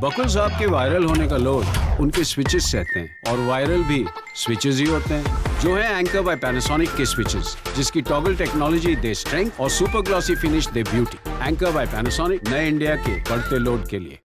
बकुल साहब के वायरल होने का लोड, उनके स्विचेस सहते हैं। और वायरल भी स्विचेस ही होते हैं। जो है एंकर बाय पैनासोनिक के स्विचेस जिसकी टॉगल टेक्नोलॉजी दे स्ट्रेंथ और super glossy finish the beauty anchor by Panasonic नए इंडिया के बढ़ते लोड के लिए।